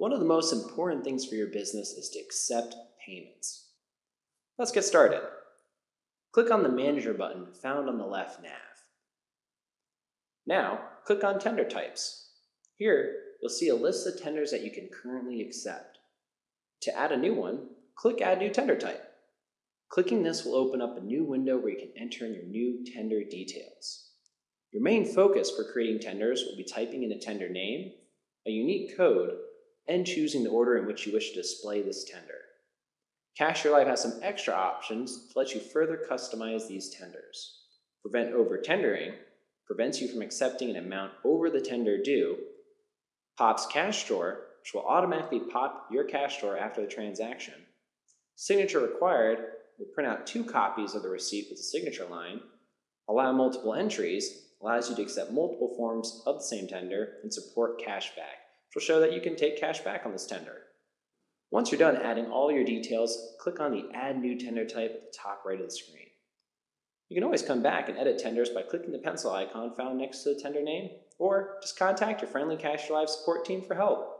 One of the most important things for your business is to accept payments. Let's get started. Click on the Manager button found on the left nav. Now, click on Tender Types. Here, you'll see a list of tenders that you can currently accept. To add a new one, click Add New Tender Type. Clicking this will open up a new window where you can enter in your new tender details. Your main focus for creating tenders will be typing in a tender name, a unique code, and choosing the order in which you wish to display this tender. Cashier Live has some extra options to let you further customize these tenders. Prevent over tendering prevents you from accepting an amount over the tender due. Pops Cash Drawer, which will automatically pop your cash drawer after the transaction. Signature required will print out two copies of the receipt with the signature line. Allow multiple entries allows you to accept multiple forms of the same tender and support cashback which will show that you can take cash back on this tender. Once you're done adding all your details, click on the Add New Tender Type at the top right of the screen. You can always come back and edit tenders by clicking the pencil icon found next to the tender name, or just contact your friendly Cashier Live support team for help.